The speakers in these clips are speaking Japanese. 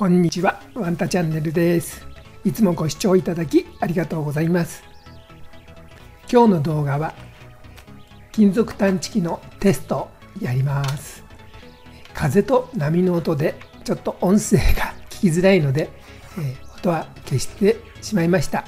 こんにちは。ワンタチャンネルです。いつもご視聴いただきありがとうございます。今日の動画は金属探知機のテストやります。風と波の音でちょっと音声が聞きづらいので、えー、音は消してしまいました。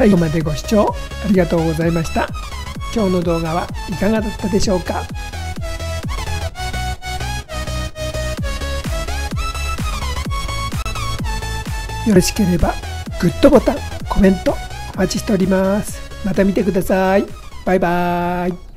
最後までご視聴ありがとうございました。今日の動画はいかがだったでしょうか？よろしければグッドボタンコメントお待ちしております。また見てください。バイバーイ。